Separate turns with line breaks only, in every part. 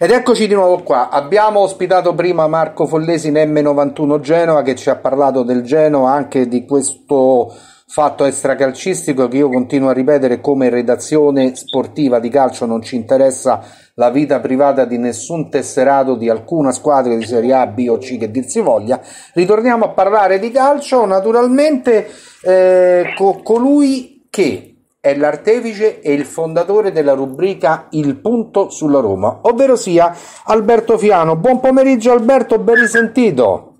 Ed eccoci di nuovo qua. Abbiamo ospitato prima Marco Follesi in M91 Genova che ci ha parlato del Genova anche di questo fatto extracalcistico che io continuo a ripetere come redazione sportiva di calcio non ci interessa la vita privata di nessun tesserato di alcuna squadra di Serie A, B o C che dir si voglia. Ritorniamo a parlare di calcio, naturalmente eh, con colui che è l'artefice e il fondatore della rubrica Il punto sulla Roma, ovvero sia Alberto Fiano. Buon pomeriggio Alberto, ben risentito.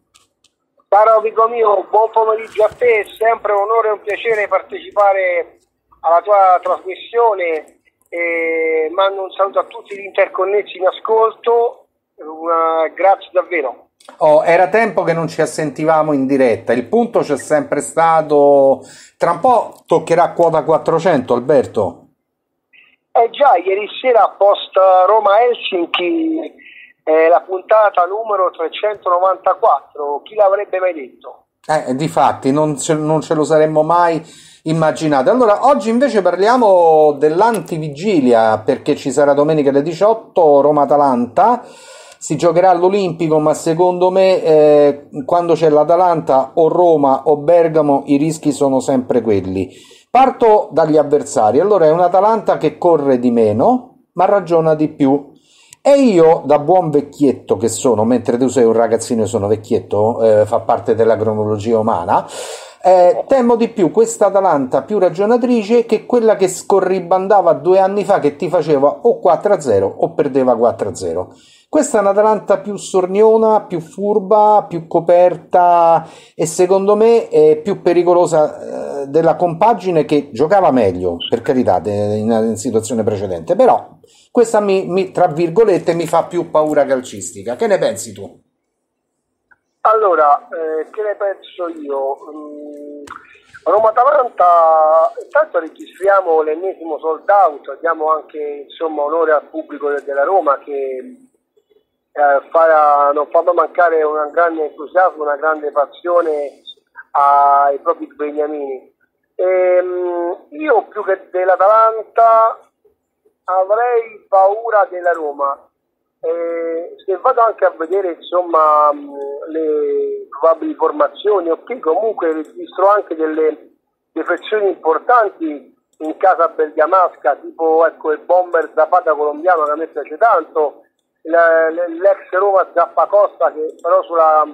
Caro amico mio, buon pomeriggio a te, è sempre un onore e un piacere partecipare alla tua trasmissione. E mando un saluto a tutti gli interconnessi in ascolto, una... grazie davvero.
Oh, era tempo che non ci assentivamo in diretta, il punto c'è sempre stato, tra un po' toccherà quota 400 Alberto.
Eh già, ieri sera post Roma-Helsinki eh, la puntata numero 394, chi l'avrebbe mai detto?
Eh, difatti, non ce, non ce lo saremmo mai immaginato. Allora, oggi invece parliamo dell'antivigilia, perché ci sarà domenica alle 18 Roma-Atalanta, si giocherà all'Olimpico, ma secondo me eh, quando c'è l'Atalanta o Roma o Bergamo i rischi sono sempre quelli. Parto dagli avversari, allora è un Atalanta che corre di meno, ma ragiona di più. E io, da buon vecchietto che sono, mentre tu sei un ragazzino e sono vecchietto, eh, fa parte della cronologia umana, eh, temo di più questa Atalanta più ragionatrice che quella che scorribandava due anni fa che ti faceva o 4-0 o perdeva 4-0. Questa è un'Atalanta più sorniona, più furba, più coperta e secondo me è più pericolosa eh, della compagine che giocava meglio, per carità, in, in situazione precedente, però questa mi, mi, tra virgolette mi fa più paura calcistica. Che ne pensi tu?
Allora, eh, che ne penso io? Mm, Roma-Atalanta, intanto registriamo l'ennesimo sold out, diamo anche insomma, onore al pubblico della Roma che eh, fa, non fa mancare un grande entusiasmo, una grande passione ai propri beniamini. Ehm, io più che dell'Atalanta avrei paura della Roma. Eh, se vado anche a vedere insomma le probabili formazioni, ok, comunque registro anche delle defezioni importanti in casa bergamasca, tipo ecco, il bomber Zapata colombiano che a me piace tanto, l'ex Roma Zappacosta che però sulla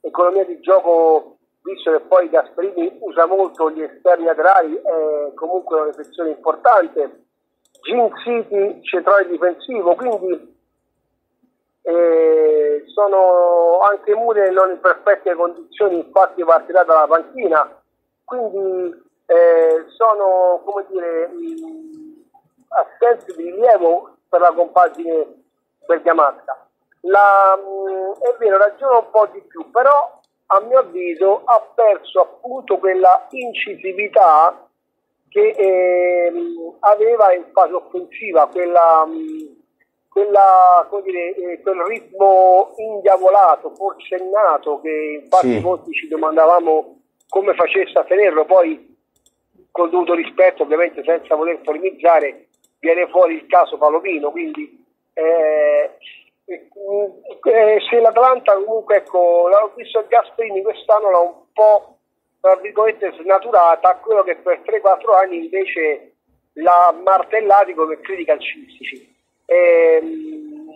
economia di gioco, visto che poi Gasperini usa molto gli esterni laterali, è comunque una defezione importante. Gin City centrale difensivo, quindi eh, sono anche Mure non in perfette condizioni, infatti partirà dalla panchina, quindi eh, sono come dire assenze di rilievo per la compagine bergamasca. La, mh, è vero, ragiona un po' di più, però a mio avviso ha perso appunto quella incisività che eh, aveva in fase offensiva quella, quella, dire, eh, quel ritmo indiavolato, forcennato, che infatti sì. molti ci domandavamo come facesse a tenerlo, poi con dovuto rispetto ovviamente senza voler polemizzare viene fuori il caso Palomino, quindi eh, eh, se l'Atalanta comunque ecco, l'ho visto Gasperini quest'anno l'ha un po' tra virgolette snaturata a quello che per 3-4 anni invece l'ha martellati come critici calcistici. E, ehm,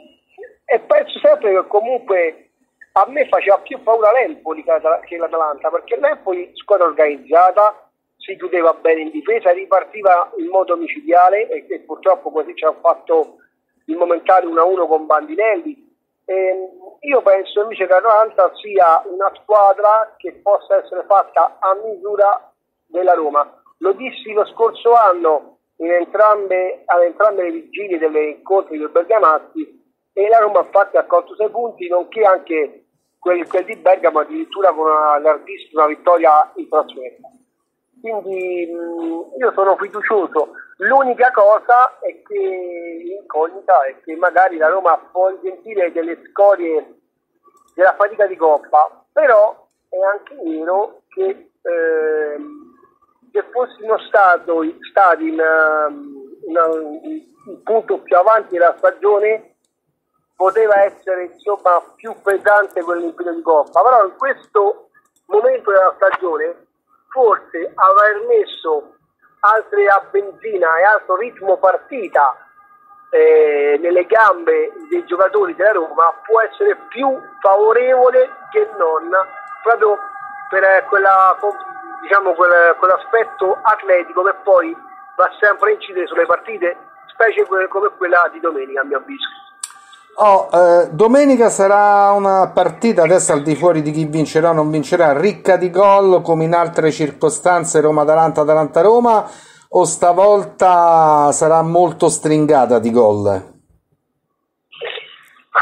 e penso sempre che comunque a me faceva più paura l'Empoli che l'Atalanta, perché l'Empoli, squadra organizzata, si chiudeva bene in difesa, ripartiva in modo micidiale e, e purtroppo così ci ha fatto il momentaneo 1-1 con Bandinelli eh, io penso invece che l'Atalanta sia una squadra che possa essere fatta a misura della Roma. Lo dissi lo scorso anno entrambe, ad entrambe le vigilie delle incontri del Bergamaschi e la Roma ha fatto accolto 6 punti, nonché anche quel, quel di Bergamo addirittura con una larghissima vittoria in trasferta. Quindi mh, io sono fiducioso. L'unica cosa è che l'incognita è che magari la Roma può risentire delle scorie della fatica di coppa, però è anche vero che eh, se fossimo stato, stati in, in, un punto più avanti della stagione poteva essere insomma più pesante quell'impegno di Coppa, però in questo momento della stagione forse aver messo altre a benzina e altro ritmo partita eh, nelle gambe dei giocatori della Roma può essere più favorevole che non proprio per quella, diciamo, quel, quell'aspetto atletico che poi va sempre a incidere sulle partite, specie come quella di domenica a mio avviso.
Oh, eh, domenica sarà una partita, adesso al di fuori di chi vincerà o non vincerà, ricca di gol come in altre circostanze Roma-Atalanta, Atalanta-Roma o stavolta sarà molto stringata di gol?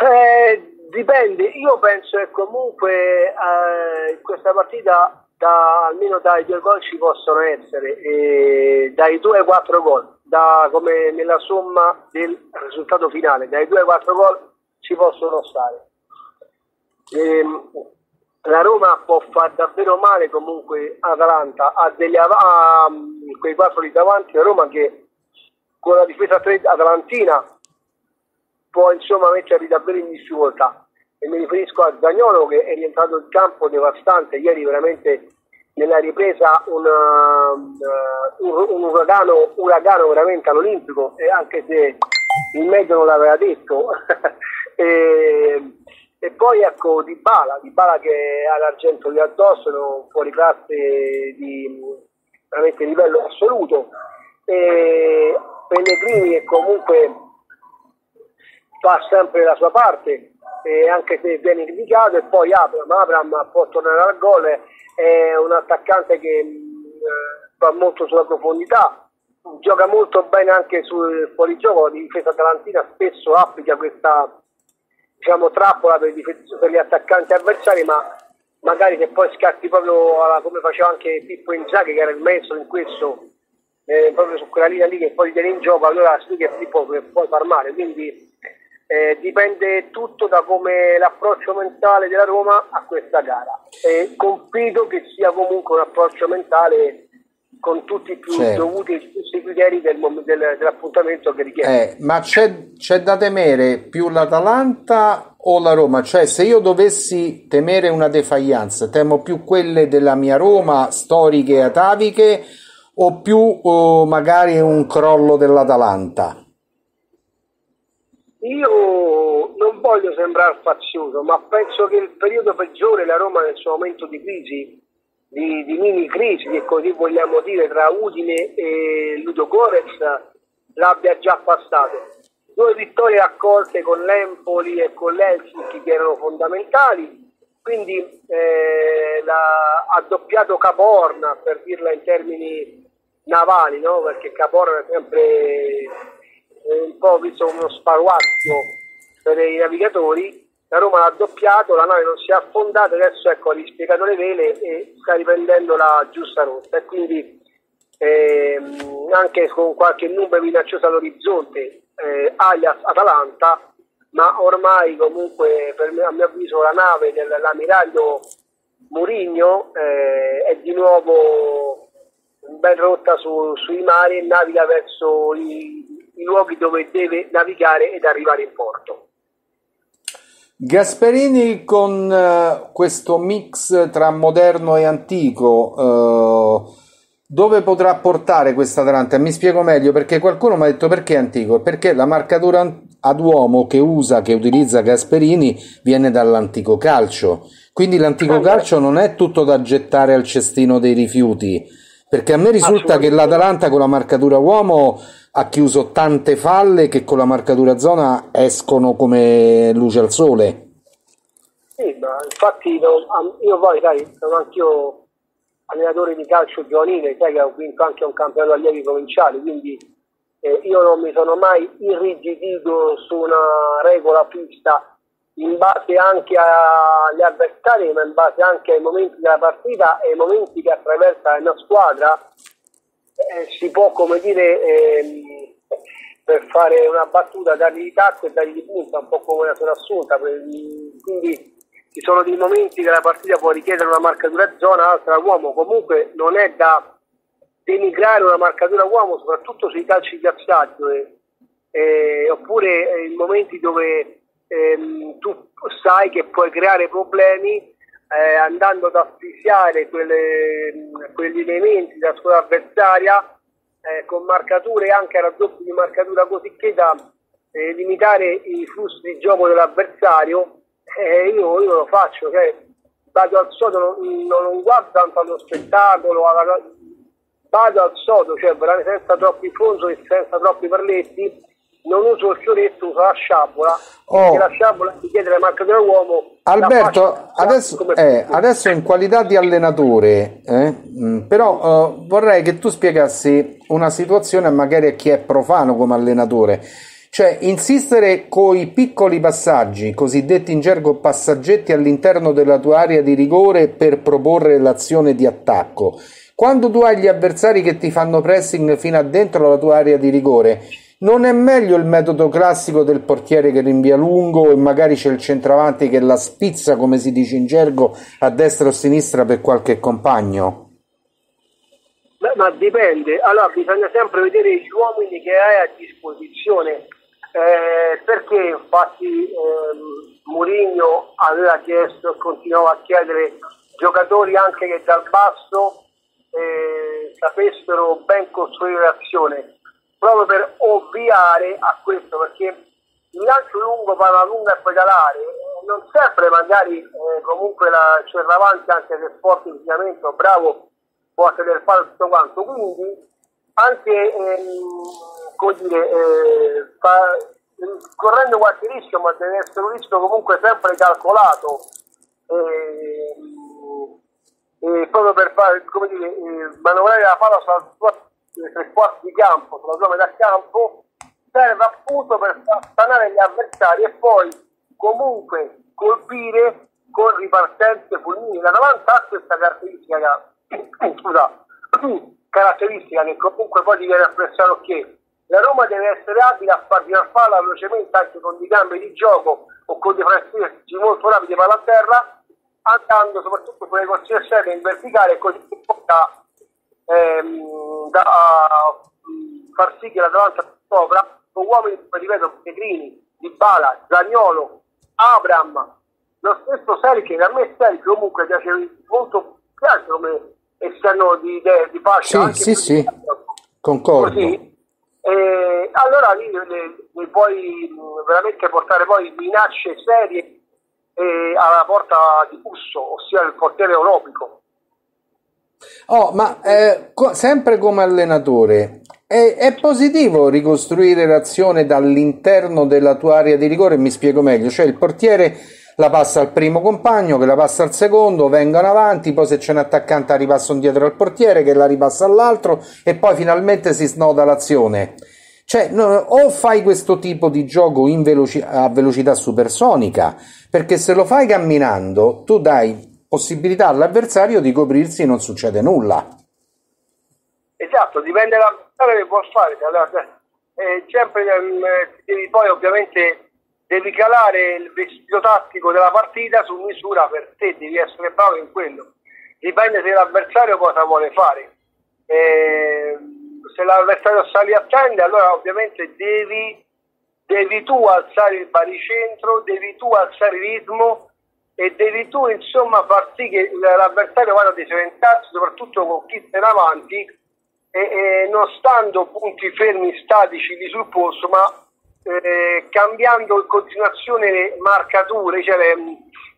Eh, dipende, io penso che comunque eh, questa partita da, almeno dai due gol ci possono essere, eh, dai due ai quattro gol da, come nella somma del risultato finale, dai 2 ai 4 gol ci possono stare. E, ehm, la Roma può far davvero male comunque Atalanta ha degli ha, quei quattro lì davanti, la Roma che con la difesa atalantina può insomma metterli davvero in difficoltà e mi riferisco a Zagnolo che è rientrato in campo devastante ieri veramente nella ripresa un, uh, un, un uragano, uragano, veramente all'Olimpico, anche se il medio non l'aveva detto. e, e, poi ecco Di Bala, Di Bala che ha l'argento lì addosso, un fuori classe di veramente livello assoluto. E Pellegrini che comunque fa sempre la sua parte, anche se viene criticato, e poi Abram, Abram può tornare al gol è un attaccante che eh, va molto sulla profondità, gioca molto bene anche sul fuorigioco, la difesa atalantina spesso applica questa diciamo, trappola per, per, gli attaccanti avversari, ma magari se poi scatti proprio alla, come faceva anche Pippo Inzaghi che era il messo in questo, eh, proprio su quella linea lì che poi tiene in gioco, allora sì che Pippo può far male, quindi eh, dipende tutto da come l'approccio mentale della Roma a questa gara e confido che sia comunque un approccio mentale con tutti i più certo. dovuti giusti criteri del, del, dell'appuntamento che richiede.
Eh, ma c'è, c'è, da temere più l'Atalanta o la Roma? Cioè se io dovessi temere una defaglianza, temo più quelle della mia Roma storiche e ataviche o più oh, magari un crollo dell'Atalanta?
Io non voglio sembrare fazioso, ma penso che il periodo peggiore la Roma nel suo momento di crisi, di, di mini crisi, che così vogliamo dire, tra Udine e Ludo Gorez, l'abbia già passato. Due vittorie raccolte con l'Empoli e con l'Helsinki che erano fondamentali, quindi eh, la, ha doppiato Caporna, per dirla in termini navali, no? perché Caporna è sempre un po' visto uno sparuacchio per i navigatori, la Roma l'ha doppiato, la nave non si è affondata, adesso ecco, ha rispiegato le vele e sta riprendendo la giusta rotta. E quindi ehm, anche con qualche numero minaccioso all'orizzonte, eh, alias Atalanta, ma ormai comunque me, a mio avviso la nave dell'ammiraglio Murigno eh, è di nuovo ben rotta su, sui mari e naviga verso i i luoghi dove deve navigare ed arrivare in porto.
Gasperini con uh, questo mix tra moderno e antico, uh, dove potrà portare questa Atalanta? Mi spiego meglio perché qualcuno mi ha detto perché antico? Perché la marcatura ad uomo che usa, che utilizza Gasperini viene dall'antico calcio. Quindi l'antico calcio non è tutto da gettare al cestino dei rifiuti, perché a me risulta che l'Atalanta con la marcatura uomo ha chiuso tante falle che con la marcatura zona escono come luce al sole.
Sì, ma infatti io poi sai, sono anch'io allenatore di calcio giovanile, sai che ho vinto anche un campionato allievi provinciali, quindi eh, io non mi sono mai irrigidito su una regola fissa in base anche agli avversari, ma in base anche ai momenti della partita e ai momenti che attraversa la squadra eh, si può, come dire, ehm, per fare una battuta, dargli di tacco e dargli di punta, un po' come la sono assunta. Quindi ci sono dei momenti che la partita può richiedere una marcatura zona, altra uomo. Comunque non è da denigrare una marcatura uomo, soprattutto sui calci piazzati, eh, oppure in momenti dove ehm, tu sai che puoi creare problemi eh, andando ad asfissiare quelle, quegli elementi della squadra avversaria eh, con marcature anche a raddoppio di marcatura così che da eh, limitare i flussi di gioco dell'avversario, eh, io, io, lo faccio, cioè, vado al sodo, non, non guardo tanto allo spettacolo, alla, vado al sodo, cioè senza troppi fondi e senza troppi parletti, non uso il fioretto, uso la sciabola, oh. la sciabola ti chiede le marche dell'uomo.
Alberto, adesso, eh, adesso, in qualità di allenatore, eh, mm, però uh, vorrei che tu spiegassi una situazione magari a chi è profano come allenatore. Cioè, insistere con i piccoli passaggi, cosiddetti in gergo passaggetti all'interno della tua area di rigore per proporre l'azione di attacco. Quando tu hai gli avversari che ti fanno pressing fino a dentro la tua area di rigore, non è meglio il metodo classico del portiere che rinvia lungo e magari c'è il centravanti che la spizza, come si dice in gergo, a destra o a sinistra per qualche compagno?
Beh, ma dipende, allora bisogna sempre vedere gli uomini che hai a disposizione. Eh, perché infatti eh, Mourinho aveva chiesto e continuava a chiedere giocatori anche che dal basso eh, sapessero ben costruire l'azione, proprio per ovviare a questo, perché il lancio lungo, palla lunga e pedalare, non sempre magari eh, comunque la, c'è davanti anche se sport insegnamento, bravo, può tenere fare tutto quanto, quindi anche ehm, dire, eh, fa, correndo qualche rischio, ma deve essere un rischio comunque sempre calcolato. Eh, proprio per fare, come dire, eh, manovrare la palla sulla sua tre quarti di campo, sulla sua metà campo, serve appunto per stanare gli avversari e poi comunque colpire con ripartenze fulmini. La 90 ha questa caratteristica, scusa, caratteristica che comunque poi ti viene apprezzato che la Roma deve essere abile a far girare palla velocemente anche con dei cambi di gioco o con dei prestiti molto rapidi palla a terra, andando soprattutto sulle corsie esterne in verticale così da, ehm, da far sì che la davanti sopra con uomini ripeto Di Bala, Zagnolo, Abram, lo stesso che a me Sergio comunque piace molto piace come esterno di, di, di fascia
sì, sì, sì, concordo.
Così, e allora lì le, puoi veramente portare poi minacce serie eh, alla porta di Busso, ossia il portiere oropico.
Oh, ma eh, co- sempre come allenatore, è, è, positivo ricostruire l'azione dall'interno della tua area di rigore? Mi spiego meglio, cioè il portiere la passa al primo compagno, che la passa al secondo, vengono avanti, poi se c'è un attaccante ripassa indietro al portiere, che la ripassa all'altro e poi finalmente si snoda l'azione. Cioè, no, o fai questo tipo di gioco veloci- a velocità supersonica, perché se lo fai camminando, tu dai possibilità all'avversario di coprirsi non succede nulla.
Esatto, dipende dall'avversario che può fare. Allora, eh, sempre eh, devi poi ovviamente devi calare il vestito tattico della partita su misura per te, devi essere bravo in quello. Dipende se l'avversario cosa vuole fare. Eh, se l'avversario sta lì attende, allora ovviamente devi, devi tu alzare il baricentro, devi tu alzare il ritmo e devi tu insomma far sì che l'avversario vada a disorientarsi, soprattutto con chi sta in avanti, e, e non stando punti fermi statici lì sul polso, ma eh, cambiando in continuazione le marcature, cioè le,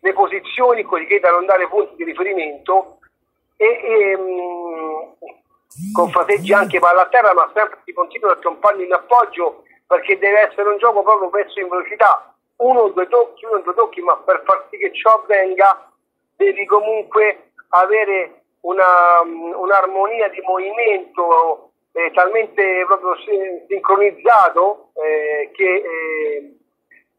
le posizioni, così da non dare punti di riferimento e, e mh, con faseggi anche palla a terra, ma sempre si continua a trompare in appoggio perché deve essere un gioco proprio messo in velocità. Uno o due tocchi, uno o due tocchi, ma per far sì che ciò avvenga devi comunque avere una, un'armonia di movimento eh, talmente proprio sincronizzato eh, che eh,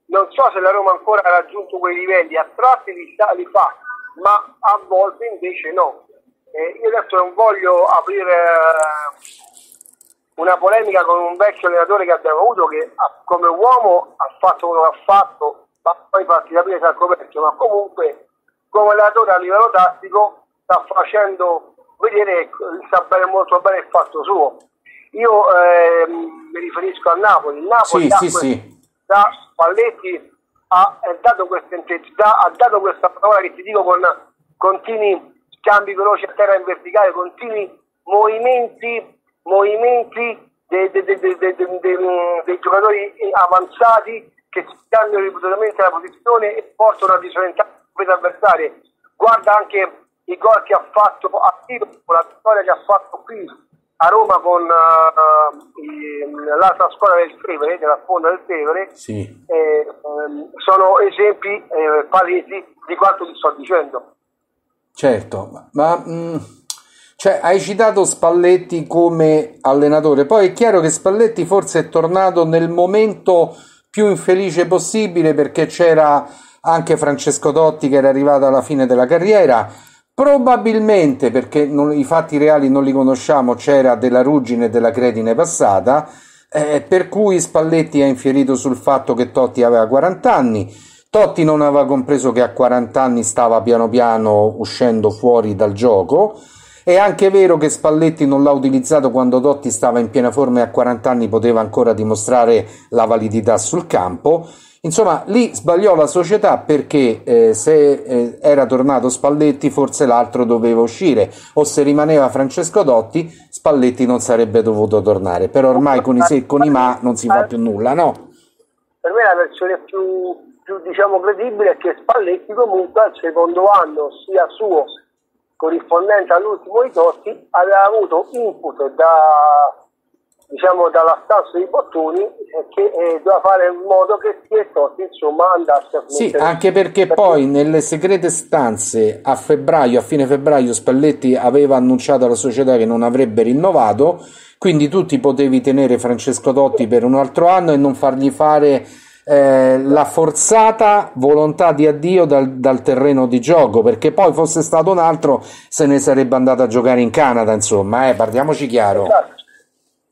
non so se la Roma ancora ha raggiunto quei livelli, a tratti li, li fa, ma a volte invece no. Eh, io adesso non voglio aprire una polemica con un vecchio allenatore che abbiamo avuto che come uomo ha fatto quello che ha fatto, ma poi fatti capire ha coperto, ma comunque come allenatore a livello tattico sta facendo vedere sa bene molto bene il fatto suo. Io eh, mi riferisco al Napoli, il Napoli
sì, sì, sì.
da Spalletti ha dato questa intensità, ha dato questa parola che ti dico con continui scambi veloci a terra in verticale, continui movimenti, movimenti dei, dei, dei, dei giocatori avanzati che cambiano ripetutamente la posizione e portano a disorientare le avversarie. Guarda anche i gol che ha fatto a Liverpool, la vittoria che ha fatto qui a Roma con uh, l'altra scuola del Tevere, della sponda del Tevere,
sì.
eh, um, sono esempi eh, palesi di quanto ti sto dicendo.
Certo, ma mh, mm, cioè, hai citato Spalletti come allenatore, poi è chiaro che Spalletti forse è tornato nel momento più infelice possibile perché c'era anche Francesco Totti che era arrivato alla fine della carriera Probabilmente, perché non, i fatti reali non li conosciamo, c'era della ruggine e della credine passata, eh, per cui Spalletti ha infierito sul fatto che Totti aveva 40 anni. Totti non aveva compreso che a 40 anni stava piano piano uscendo fuori dal gioco. È anche vero che Spalletti non l'ha utilizzato quando Totti stava in piena forma e a 40 anni poteva ancora dimostrare la validità sul campo. Insomma, lì sbagliò la società perché eh, se eh, era tornato Spalletti forse l'altro doveva uscire o se rimaneva Francesco Dotti Spalletti non sarebbe dovuto tornare. Però ormai con i se e con i ma non si fa più nulla, no?
Per me la versione più, più diciamo, credibile è che Spalletti comunque al secondo anno sia suo corrispondente all'ultimo di Totti aveva avuto input da diciamo dalla stanza dei bottoni che eh, doveva fare in modo che si e Totti insomma andasse a
sì anche perché poi nelle segrete stanze a febbraio a fine febbraio Spalletti aveva annunciato alla società che non avrebbe rinnovato quindi tu ti potevi tenere Francesco Totti per un altro anno e non fargli fare eh, la forzata volontà di addio dal, dal, terreno di gioco perché poi fosse stato un altro se ne sarebbe andato a giocare in Canada insomma eh, parliamoci chiaro
esatto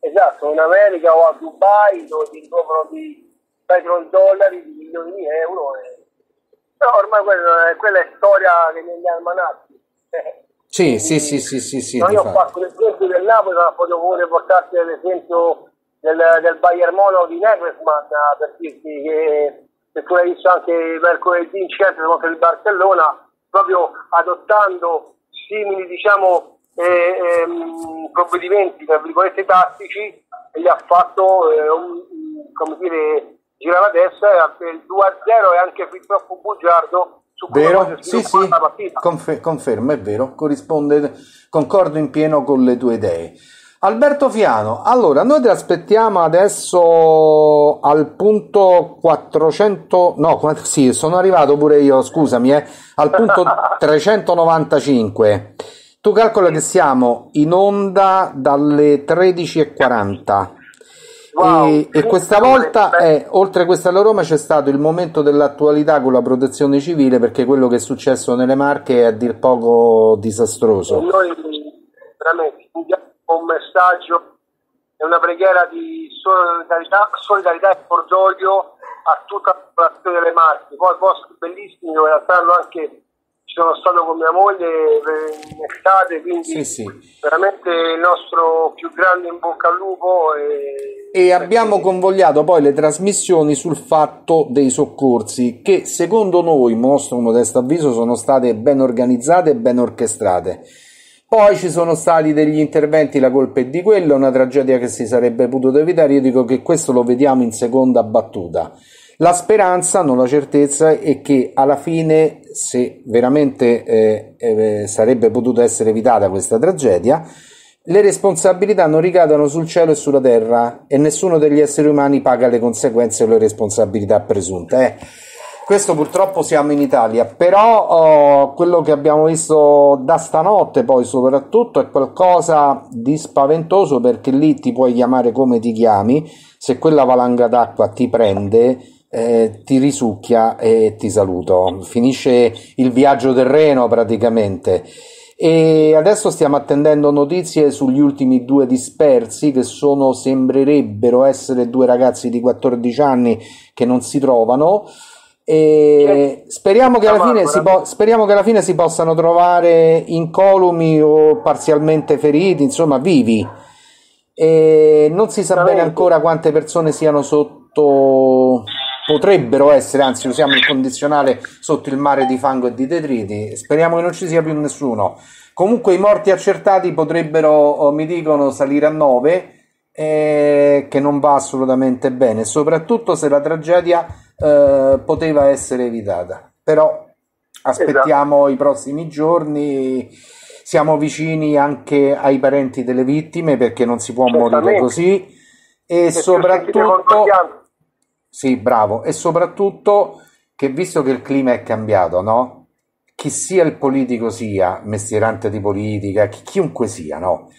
Esatto, in America o a Dubai dove ti ricoprono di dollari, di milioni di euro. E... Però ormai quella, quella è storia che negli almanacchi.
Sì, sì, sì, sì, sì, sì.
No, io ho fatto l'esempio del Napoli, ma potevo pure portarti l'esempio del, del Bayern Mono di Nagelsmann per dirti che, che tu l'hai visto anche mercoledì in Champions contro il Barcellona, proprio adottando simili, diciamo, e, ehm, provvedimenti tra virgolette tattici e gli ha fatto eh, un, come dire girare la testa e il 2-0 è anche fin troppo bugiardo su
vero? Sì, sì, Confer- confermo, è vero, corrisponde, concordo in pieno con le tue idee. Alberto Fiano, allora noi ti aspettiamo adesso al punto 400, no, sì, sono arrivato pure io, scusami, eh, al punto 395. Tu calcola che siamo in onda dalle 13.40 wow, e, e, questa volta, è, oltre a questa alla Roma, c'è stato il momento dell'attualità con la protezione civile perché quello che è successo nelle Marche è a dir poco disastroso.
Noi veramente un messaggio e una preghiera di solidarietà, solidarietà e cordoglio a tutta la popolazione delle Marche. Poi posti bellissimi dove stanno anche sono stato con mia moglie in estate, quindi sì, sì. veramente il nostro più grande in bocca al lupo. E,
e abbiamo convogliato poi le trasmissioni sul fatto dei soccorsi che secondo noi, mostro un modesto avviso, sono state ben organizzate e ben orchestrate. Poi ci sono stati degli interventi, la colpa è di quello, una tragedia che si sarebbe potuto evitare. Io dico che questo lo vediamo in seconda battuta. La speranza, non la certezza, è che alla fine, se veramente eh, eh, sarebbe potuta essere evitata questa tragedia, le responsabilità non ricadano sul cielo e sulla terra e nessuno degli esseri umani paga le conseguenze o le responsabilità presunte. Eh. Questo purtroppo siamo in Italia, però oh, quello che abbiamo visto da stanotte poi soprattutto è qualcosa di spaventoso perché lì ti puoi chiamare come ti chiami, se quella valanga d'acqua ti prende eh, ti risucchia e ti saluto. Finisce il viaggio terreno praticamente. E adesso stiamo attendendo notizie sugli ultimi due dispersi che sono, sembrerebbero essere due ragazzi di 14 anni che non si trovano. E speriamo che, po- speriamo che alla fine si possano trovare incolumi o parzialmente feriti, insomma vivi. E non si sa bene ancora quante persone siano sotto potrebbero essere, anzi usiamo il condizionale sotto il mare di fango e di detriti, speriamo che non ci sia più nessuno. Comunque i morti accertati potrebbero, oh, mi dicono, salire a 9, eh, che non va assolutamente bene, soprattutto se la tragedia eh, poteva essere evitata. Però aspettiamo esatto. i prossimi giorni, siamo vicini anche ai parenti delle vittime perché non si può morire così e, e soprattutto... Sì, bravo, e soprattutto che visto che il clima è cambiato, no? chi sia il politico sia, mestierante di politica, chi, chiunque sia, no?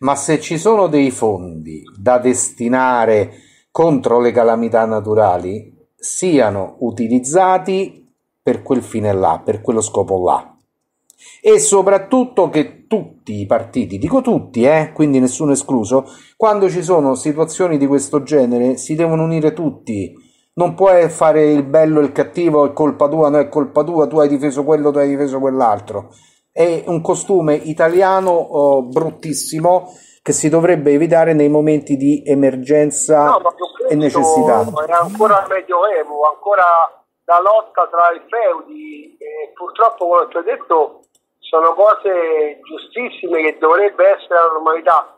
Ma se ci sono dei fondi da destinare contro le calamità naturali, siano utilizzati per quel fine là, per quello scopo là. E soprattutto che tutti i partiti, dico tutti, eh, quindi nessuno escluso, quando ci sono situazioni di questo genere si devono unire tutti non puoi fare il bello il cattivo, è colpa tua, no è colpa tua, tu hai difeso quello, tu hai difeso quell'altro. È un costume italiano oh, bruttissimo che si dovrebbe evitare nei momenti di emergenza no, e necessità.
È ancora medioevo, ancora la lotta tra i feudi e purtroppo come ti ho detto sono cose giustissime che dovrebbe essere la normalità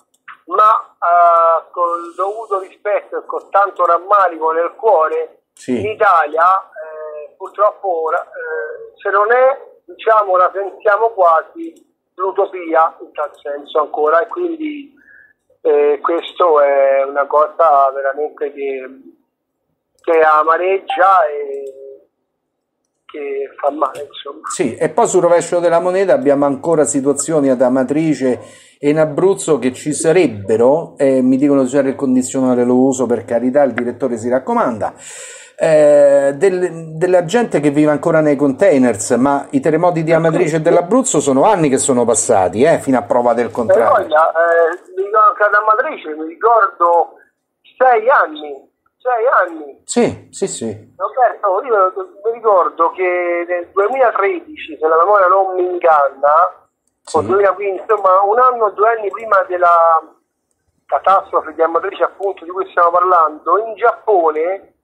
ma eh, il dovuto rispetto e con tanto rammarico nel cuore, sì. in Italia eh, purtroppo ora, eh, se non è, diciamo, la pensiamo quasi l'utopia in tal senso ancora e quindi eh, questo è una cosa veramente che, che amareggia e che fa male. Insomma.
Sì, e poi sul rovescio della moneta abbiamo ancora situazioni ad Amatrice e in Abruzzo che ci sarebbero, eh, mi dicono di usare il condizionale, lo uso per carità, il direttore si raccomanda. Eh, del, della gente che vive ancora nei containers, ma i terremoti di Amatrice e dell'Abruzzo sono anni che sono passati, eh, fino a prova del contrario.
Eh, mi ricordo ad Amatrice mi ricordo sei anni sei anni.
Sì, sì, sì.
Roberto, io mi ricordo che nel 2013, se la memoria non mi inganna, sì. o 2015, insomma, un anno o due anni prima della catastrofe di Amatrice, appunto, di cui stiamo parlando, in Giappone,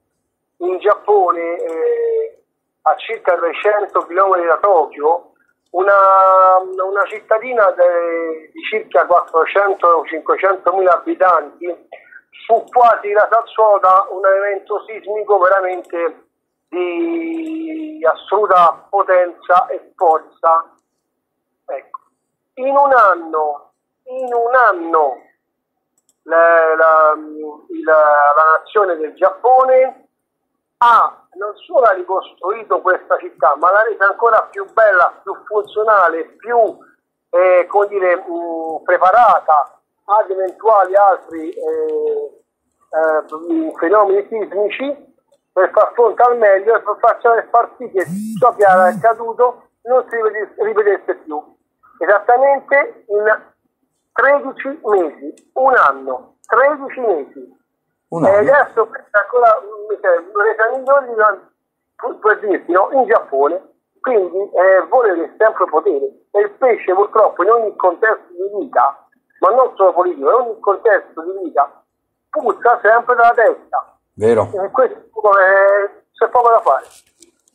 in Giappone eh, a circa 300 km da Tokyo, una, una cittadina de, di circa 400-500 mila abitanti fu quasi rasa al suolo da un evento sismico veramente di assoluta potenza e forza. Ecco. In un anno, in un anno la, la, la, la nazione del Giappone ha non solo ha ricostruito questa città, ma l'ha resa ancora più bella, più funzionale, più eh, dire, mh, preparata ad eventuali altri eh, eh, fenomeni sismici per far fronte al meglio e per far, far sì che ciò che era accaduto non si ripetesse più. Esattamente in 13 mesi, un anno, 13 mesi. Un e adesso ancora resa migliori per dirti, no? in Giappone. Quindi eh, volere sempre potere. E il pesce purtroppo in ogni contesto di vita, ma non solo politico, in ogni contesto di vita, puzza sempre dalla testa.
Vero.
E questo è, c'è poco da fare.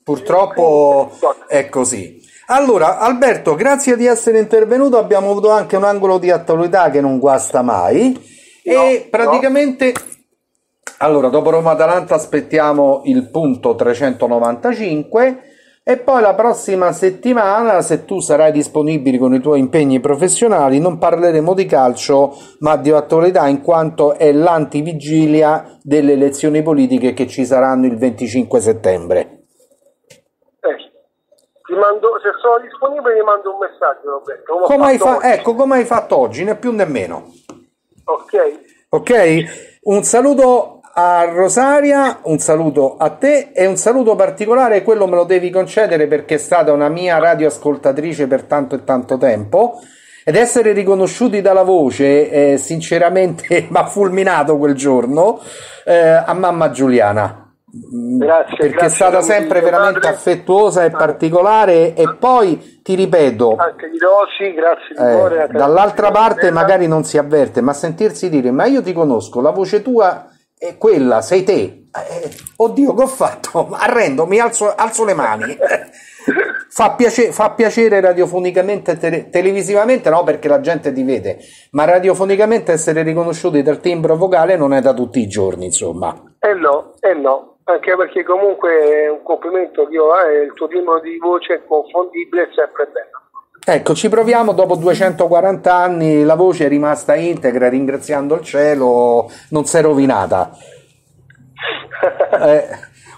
Purtroppo è così. Allora, Alberto, grazie di essere intervenuto. Abbiamo avuto anche un angolo di attualità che non guasta mai. No, e praticamente, no. Allora, dopo Roma-Atalanta aspettiamo il punto 395 e poi la prossima settimana, se tu sarai disponibile con i tuoi impegni professionali, non parleremo di calcio ma di attualità in quanto è l'antivigilia delle elezioni politiche che ci saranno il 25 settembre.
Eh, mando, se sono disponibile ti mando un messaggio Roberto.
Come, come hai fa- ecco, come hai fatto oggi, né più né meno.
Ok.
Ok, un saluto a Rosaria, un saluto a te e un saluto particolare, quello me lo devi concedere perché è stata una mia radioascoltatrice per tanto e tanto tempo ed essere riconosciuti dalla voce eh, sinceramente mi ha fulminato quel giorno eh, a mamma Giuliana.
Grazie,
perché
grazie
è stata sempre veramente madre. affettuosa e particolare e poi ti ripeto
anche di Rossi, grazie di
eh, cuore, dall'altra parte magari non si avverte ma sentirsi dire ma io ti conosco la voce tua è quella, sei te. Eh, oddio, che ho fatto? Arrendo, mi alzo, alzo le mani. fa, piace, fa, piacere radiofonicamente, te- televisivamente no perché la gente ti vede, ma radiofonicamente essere riconosciuti dal timbro vocale non è da tutti i giorni, insomma.
Eh no, eh no, anche perché comunque è un complimento che io eh, il tuo timbro di voce è confondibile e sempre bello.
Ecco, ci proviamo dopo 240 anni, la voce è rimasta integra, ringraziando il cielo, non si è rovinata. Eh,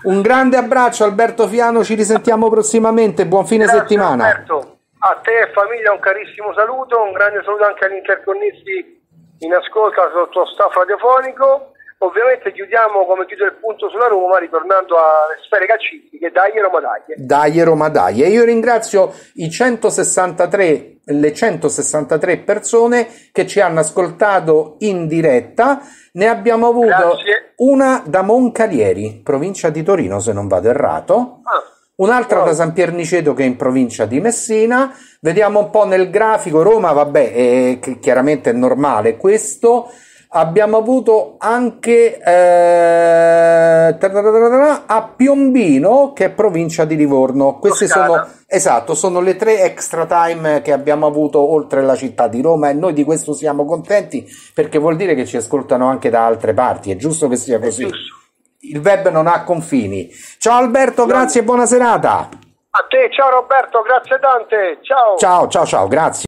un grande abbraccio Alberto Fiano, ci risentiamo prossimamente, buon fine
Grazie,
settimana.
Alberto. A te e famiglia un carissimo saluto, un grande saluto anche agli interconnessi in ascolto al tuo staff radiofonico. Ovviamente chiudiamo come chiude il punto sulla Roma, ritornando alle sfere calcistiche. Dai Roma dai.
Dai Roma dai. E io ringrazio i 163, le 163 persone che ci hanno ascoltato in diretta. Ne abbiamo avuto
Grazie.
una da Moncalieri, provincia di Torino, se non vado errato.
Ah,
Un'altra
Wow.
da San Pierniceto che è in provincia di Messina. Vediamo un po' nel grafico. Roma, vabbè, è chi- chiaramente è normale questo. Abbiamo avuto anche eh, a Piombino, che è provincia di Livorno. Queste sono, esatto, sono le tre extra time che abbiamo avuto oltre la città di Roma e noi di questo siamo contenti perché vuol dire che ci ascoltano anche da altre parti. È giusto che sia così. Il web non ha confini. Ciao Alberto, grazie e buona serata.
A te, ciao Roberto, grazie tante. Ciao.
Ciao, ciao, ciao, grazie.